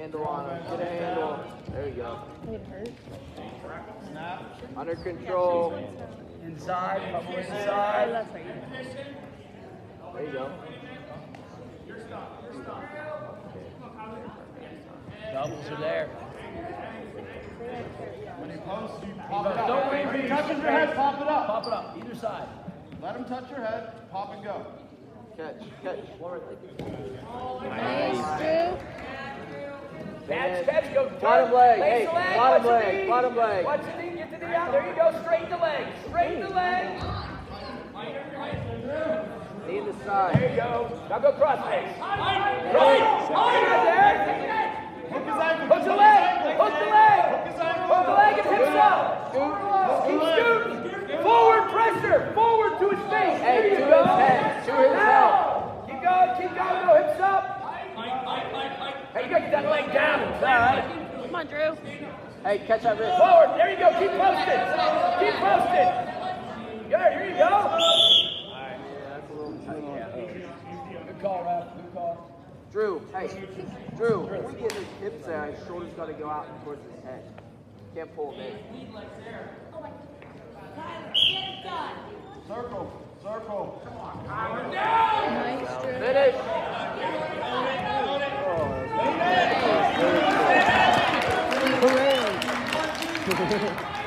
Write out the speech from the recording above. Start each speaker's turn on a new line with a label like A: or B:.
A: handle on him. Get a handle. There you go. Under control.
B: Inside, couple inside.
C: that's right.
A: There you go.
B: Doubles are there.
D: When he posts, you pop it up.
B: don't wait for
D: If
B: you
D: touches
B: to
D: your head, pop it up.
B: Pop it up, either side.
D: Let him touch your head, pop and go.
A: Catch. Catch.
C: Nice, Drew.
B: Catch, catch, go.
A: Bottom leg, hey,
B: the leg,
A: bottom
B: watch
A: leg, bottom leg.
B: Watch the knee, get to the knee out. There you go, straighten the leg. Straighten the leg.
A: Knee in the side.
B: There you go. Now go cross face. Right. Right there.
D: Hook his ankle.
B: Hook the leg. Hook the leg.
D: Hook his ankle.
B: Hook the leg and hips up. Keep scooting. Forward pressure. Forward to his face.
A: Hey,
B: there you
A: to
B: go.
A: his head, to his
B: Now. Keep going. Keep going. Go hips up. Hey, you got to get that leg down. All right.
C: Come on, Drew.
A: Hey, catch that wrist.
B: Forward. There you go. Keep posting. Keep posting. Good. Here you go. all right so that's a Good call, Ralph. Good call.
A: Drew, hey, Drew, we get his hips there, his shoulders got to go out towards his head. Can't pull him in.
D: Circle, circle. Come on.
C: Nice, Drew.
A: Finish. ハハハ。